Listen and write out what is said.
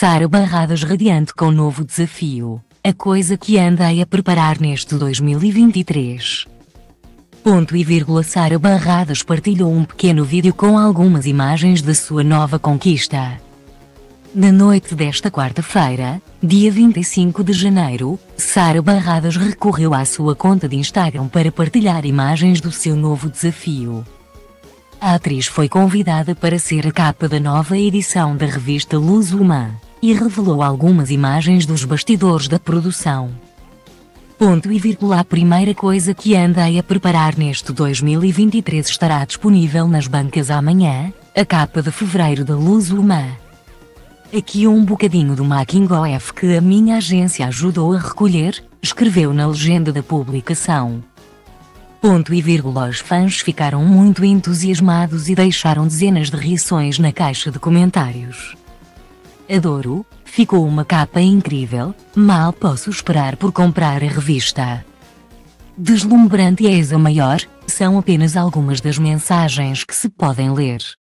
Sara Barradas radiante com novo desafio. A coisa que andei a preparar neste 2023. Ponto e vírgula Sara Barradas partilhou um pequeno vídeo com algumas imagens da sua nova conquista. Na noite desta quarta-feira, dia 25 de janeiro, Sara Barradas recorreu à sua conta de Instagram para partilhar imagens do seu novo desafio. A atriz foi convidada para ser a capa da nova edição da revista Luz Humana e revelou algumas imagens dos bastidores da produção. Ponto e vírgula a primeira coisa que andei a preparar neste 2023 estará disponível nas bancas amanhã, a capa de fevereiro da Luz Humana. Aqui um bocadinho do making of que a minha agência ajudou a recolher, escreveu na legenda da publicação. Ponto e vírgula os fãs ficaram muito entusiasmados e deixaram dezenas de reações na caixa de comentários. Adoro, ficou uma capa incrível, mal posso esperar por comprar a revista. Deslumbrante és a maior, são apenas algumas das mensagens que se podem ler.